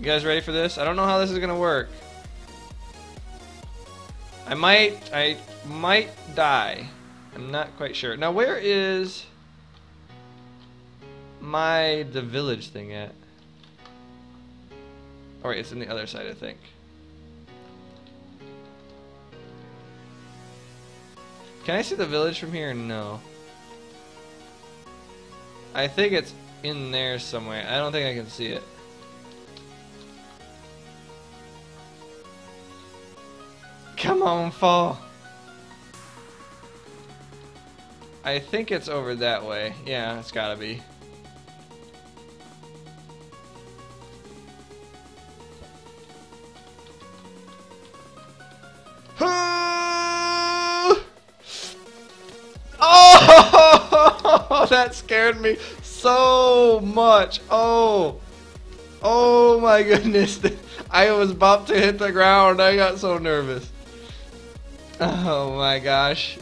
You guys ready for this? I don't know how this is gonna work. I might, I might die. I'm not quite sure. Now, where is my the village thing at? Oh wait, it's in the other side, I think. Can I see the village from here? No. I think it's in there somewhere. I don't think I can see it. Come on, fall. I think it's over that way. Yeah, it's gotta be. Oh, that scared me so much. Oh, oh my goodness. I was about to hit the ground. I got so nervous. Oh my gosh.